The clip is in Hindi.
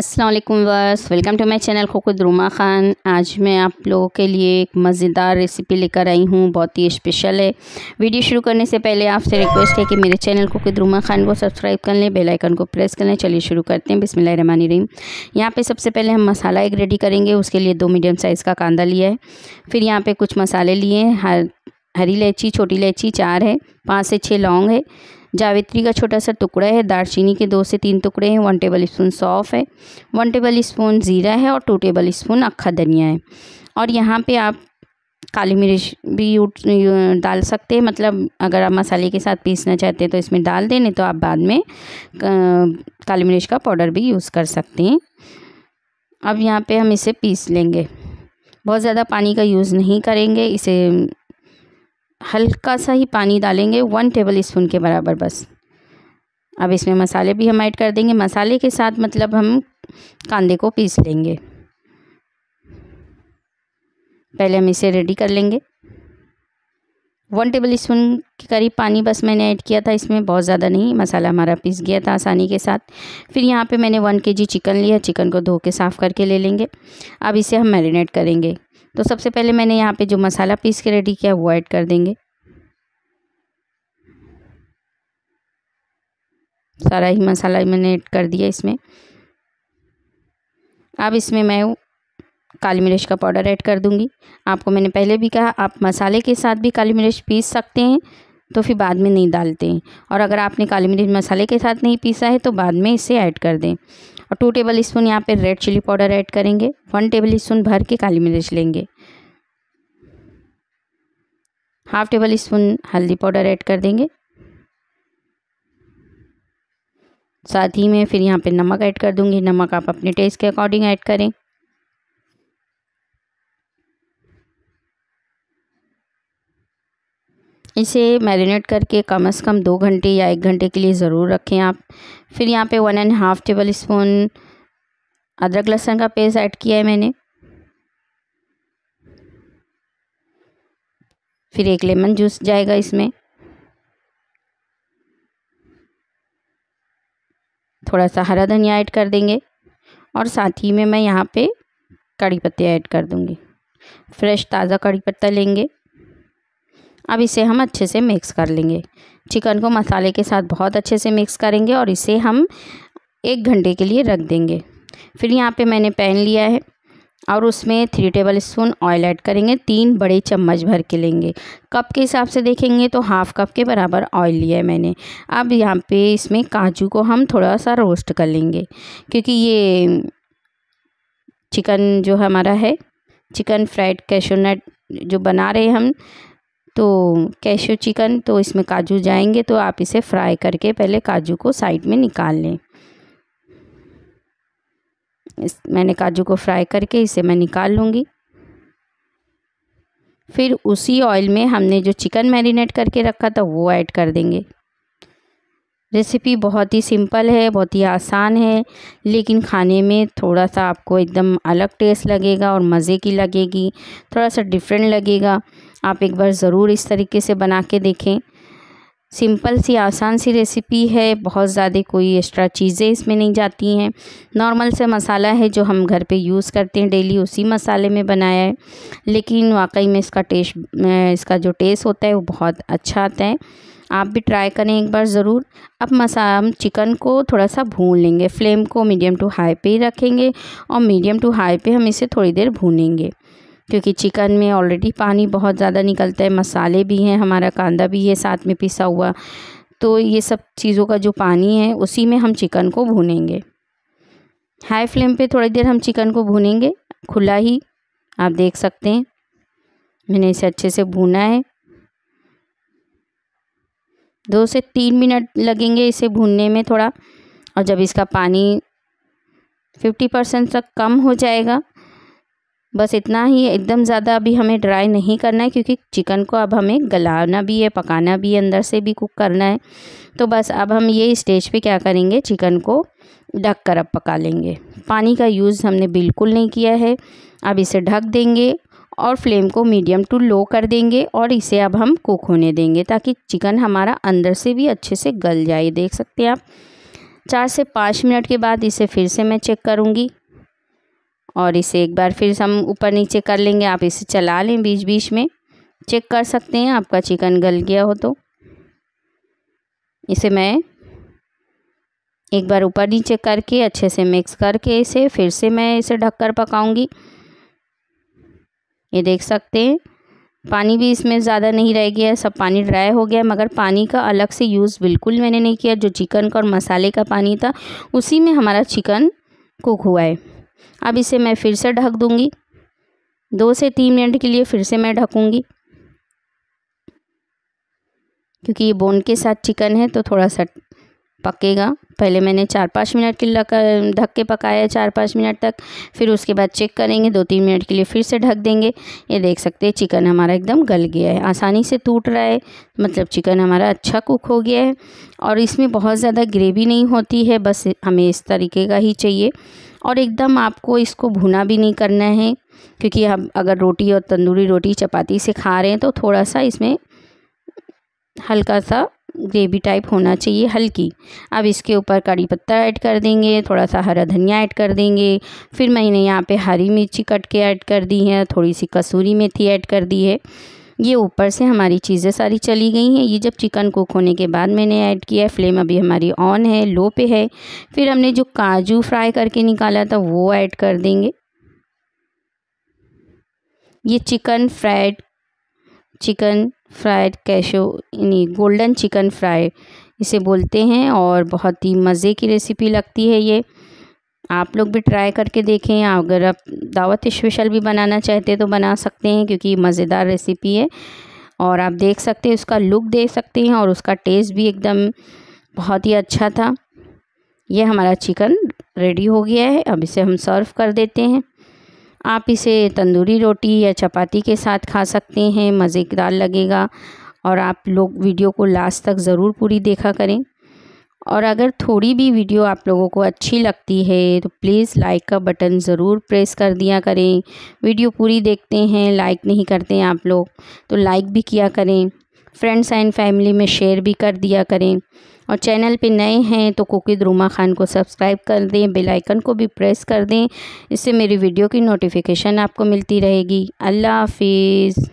वालेकुम वर्स वेलकम टू माई चैनल खुद रुमा ख़ान आज मैं आप लोगों के लिए एक मज़ेदार रेसिपी लेकर आई हूँ, बहुत ही स्पेशल है। वीडियो शुरू करने से पहले आपसे रिक्वेस्ट है कि मेरे चैनल खुद रुमा ख़ान को सब्सक्राइब कर लें बेल आइकन को प्रेस कर लें। चलिए शुरू करते हैं। बिस्मिल्लाहिर्रहमानिर्रहीम। यहाँ पे सबसे पहले हम मसाला एक रेडी करेंगे, उसके लिए दो मीडियम साइज़ का कांदा लिया है। फिर यहाँ पर कुछ मसाले लिए हर हरी इलायची, छोटी इलायची, चार है, पाँच से छः लौंग है। जावित्री का छोटा सा टुकड़ा है दालचीनी के दो से तीन टुकड़े हैं वन टेबल स्पून सौफ़ है वन टेबल स्पून ज़ीरा है और टू टेबल स्पून अक्खा धनिया है। और यहाँ पे आप काली मिर्च भी डाल सकते हैं मतलब अगर आप मसाले के साथ पीसना चाहते हैं तो इसमें डाल दें, नहीं तो आप बाद में काली मिर्च का पाउडर भी यूज़ कर सकते हैं। अब यहाँ पे हम इसे पीस लेंगे। बहुत ज़्यादा पानी का यूज़ नहीं करेंगे, इसे हल्का सा ही पानी डालेंगे वन टेबल स्पून के बराबर बस। अब इसमें मसाले भी हम ऐड कर देंगे। मसाले के साथ मतलब हम कांदे को पीस लेंगे। पहले हम इसे रेडी कर लेंगे। वन टेबल स्पून के करीब पानी बस मैंने ऐड किया था। इसमें बहुत ज़्यादा नहीं, मसाला हमारा पीस गया था आसानी के साथ। फिर यहाँ पे मैंने वन के जी चिकन लिया। चिकन को धो के साफ़ करके ले लेंगे। अब इसे हम मैरिनेट करेंगे। तो सबसे पहले मैंने यहाँ पे जो मसाला पीस के रेडी किया, वो ऐड कर देंगे। सारा ही मसाला मैंने ऐड कर दिया इसमें। अब इसमें मैं काली मिर्च का पाउडर ऐड कर दूँगी। आपको मैंने पहले भी कहा, आप मसाले के साथ भी काली मिर्च पीस सकते हैं तो फिर बाद में नहीं डालते हैं। और अगर आपने काली मिर्च मसाले के साथ नहीं पीसा है तो बाद में इसे ऐड कर दें। और टू टेबल स्पून यहाँ पर रेड चिली पाउडर ऐड करेंगे। वन टेबल स्पून भर के काली मिर्च लेंगे। हाफ़ टेबल स्पून हल्दी पाउडर ऐड कर देंगे। साथ ही में फिर यहाँ पे नमक ऐड कर दूँगी। नमक आप अपने टेस्ट के अकॉर्डिंग ऐड करें। इसे मैरिनेट करके कम अज़ कम दो घंटे या एक घंटे के लिए ज़रूर रखें आप। फिर यहाँ पे one and half tablespoon अदरक लहसुन का पेस्ट ऐड किया है मैंने। फिर एक लेमन जूस जाएगा इसमें। थोड़ा सा हरा धनिया ऐड कर देंगे और साथ ही में मैं यहाँ पे कड़ी पत्ते ऐड कर दूँगी। फ्रेश ताज़ा कड़ी पत्ता लेंगे। अब इसे हम अच्छे से मिक्स कर लेंगे। चिकन को मसाले के साथ बहुत अच्छे से मिक्स करेंगे और इसे हम एक घंटे के लिए रख देंगे। फिर यहाँ पे मैंने पैन लिया है और उसमें three tablespoon oil add करेंगे। तीन बड़े चम्मच भर के लेंगे। कप के हिसाब से देखेंगे तो हाफ़ कप के बराबर ऑयल लिया है मैंने। अब यहाँ पे इसमें काजू को हम थोड़ा सा रोस्ट कर लेंगे। क्योंकि ये चिकन जो हमारा है, चिकन फ्राइड कैशोनट जो बना रहे हम तो कैशो चिकन तो इसमें काजू जाएँगे तो आप इसे फ्राई करके पहले काजू को साइड में निकाल लें। इस, मैंने काजू को फ्राई करके इसे मैं निकाल लूँगी। फिर उसी ऑयल में हमने जो चिकन मैरिनेट करके रखा था, वो ऐड कर देंगे। रेसिपी बहुत ही सिंपल है, बहुत ही आसान है, लेकिन खाने में थोड़ा सा आपको एकदम अलग टेस्ट लगेगा और मज़े की लगेगी, थोड़ा सा डिफरेंट लगेगा। आप एक बार ज़रूर इस तरीके से बना के देखें। सिंपल सी, आसान सी रेसिपी है, बहुत ज़्यादा कोई एक्स्ट्रा चीज़ें इसमें नहीं जाती हैं। नॉर्मल से मसाला है जो हम घर पे यूज़ करते हैं डेली उसी मसाले में बनाया है। लेकिन वाकई में इसका टेस्ट इसका जो टेस्ट होता है वो बहुत अच्छा आता है। आप भी ट्राई करें एक बार ज़रूर। अब मसा, हम चिकन को थोड़ा सा भून लेंगे। फ्लेम को मीडियम टू हाई पे ही रखेंगे और मीडियम टू हाई पे हम इसे थोड़ी देर भूनेंगे। क्योंकि चिकन में ऑलरेडी पानी बहुत ज़्यादा निकलता है, मसाले भी हैं, हमारा कांदा भी है, साथ में पिसा हुआ। तो ये सब चीज़ों का जो पानी है, उसी में हम चिकन को भूनेंगे। हाई फ्लेम पे थोड़ी देर हम चिकन को भूनेंगे। खुला ही, आप देख सकते हैं। मैंने इसे अच्छे से भूना है। दो से तीन मिनट लगेंगे इसे भूनने में थोड़ा, और जब इसका पानी फिफ्टी परसेंट तक कम हो जाएगा बस इतना ही, एकदम ज़्यादा अभी हमें ड्राई नहीं करना है, क्योंकि चिकन को अब हमें गलाना भी है, पकाना भी है, अंदर से भी कुक करना है। तो बस अब हम ये स्टेज पे क्या करेंगे चिकन को ढक कर अब पका लेंगे। पानी का यूज़ हमने बिल्कुल नहीं किया है। अब इसे ढक देंगे और फ्लेम को मीडियम टू लो कर देंगे और इसे अब हम कुक होने देंगे, ताकि चिकन हमारा अंदर से भी अच्छे से गल जाए, देख सकते हैं आप। चार से पाँच मिनट के बाद इसे फिर से मैं चेक करूँगी। और इसे एक बार फिर हम ऊपर नीचे कर लेंगे। आप इसे चला लें बीच बीच में। चेक कर सकते हैं, आपका चिकन गल गया हो तो। इसे मैं एक बार ऊपर नीचे करके, अच्छे से मिक्स करके इसे, फिर से मैं इसे ढककर पकाऊँगी। ये देख सकते हैं, पानी भी इसमें ज़्यादा नहीं रह गया सब पानी ड्राई हो गया मगर पानी का अलग से यूज़ बिल्कुल मैंने नहीं किया। जो चिकन का और मसाले का पानी था, उसी में हमारा चिकन कुक हुआ है। अब इसे मैं फिर से ढक दूँगी। दो से तीन मिनट के लिए फिर से मैं ढकूँगी। क्योंकि ये बोन के साथ चिकन है तो थोड़ा सा पकेगा। पहले मैंने चार पाँच मिनट के लिए ढक के पकाया चार पाँच मिनट तक। फिर उसके बाद चेक करेंगे, दो तीन मिनट के लिए फिर से ढक देंगे। ये देख सकते हैं, चिकन हमारा एकदम गल गया है। आसानी से टूट रहा है मतलब चिकन हमारा अच्छा कुक हो गया है। और इसमें बहुत ज़्यादा ग्रेवी नहीं होती है, बस हमें इस तरीके का ही चाहिए। और एकदम आपको इसको भुना भी नहीं करना है, क्योंकि हम अगर रोटी और तंदूरी रोटी चपाती से खा रहे हैं तो थोड़ा सा इसमें हल्का सा ग्रेवी टाइप होना चाहिए, हल्की। अब इसके ऊपर कड़ी पत्ता ऐड कर देंगे थोड़ा सा हरा धनिया ऐड कर देंगे। फिर मैंने यहाँ पे हरी मिर्ची कट के ऐड कर दी है थोड़ी सी कसूरी मेथी ऐड कर दी है। ये ऊपर से हमारी चीज़ें सारी चली गई हैं। ये जब चिकन कुक होने के बाद मैंने ऐड किया है फ्लेम अभी हमारी ऑन है, लो पे है। फिर हमने जो काजू फ्राई करके निकाला था, वो ऐड कर देंगे। ये chicken fried chicken fried cashew, यानी गोल्डन चिकन फ्राई इसे बोलते हैं और बहुत ही मज़े की रेसिपी लगती है ये। आप लोग भी ट्राई करके देखें, अगर आप दावत स्पेशल भी बनाना चाहते हैं तो बना सकते हैं, क्योंकि मज़ेदार रेसिपी है। और आप देख सकते हैं, उसका लुक देख सकते हैं और उसका टेस्ट भी एकदम बहुत ही अच्छा था। ये हमारा चिकन रेडी हो गया है, अब इसे हम सर्व कर देते हैं। आप इसे तंदूरी रोटी या चपाती के साथ खा सकते हैं, मज़ेदार लगेगा। और आप लोग वीडियो को लास्ट तक ज़रूर पूरी देखा करें। और अगर थोड़ी भी वीडियो आप लोगों को अच्छी लगती है तो प्लीज़ लाइक का बटन ज़रूर प्रेस कर दिया करें। वीडियो पूरी देखते हैं लाइक नहीं करते हैं आप लोग तो लाइक भी किया करें। फ्रेंड्स एंड फैमिली में शेयर भी कर दिया करें। और चैनल पे नए हैं तो कुकिद रूमा खान को सब्सक्राइब कर दें बेल आइकन को भी प्रेस कर दें। इससे मेरी वीडियो की नोटिफिकेशन आपको मिलती रहेगी। अल्लाह हाफिज़।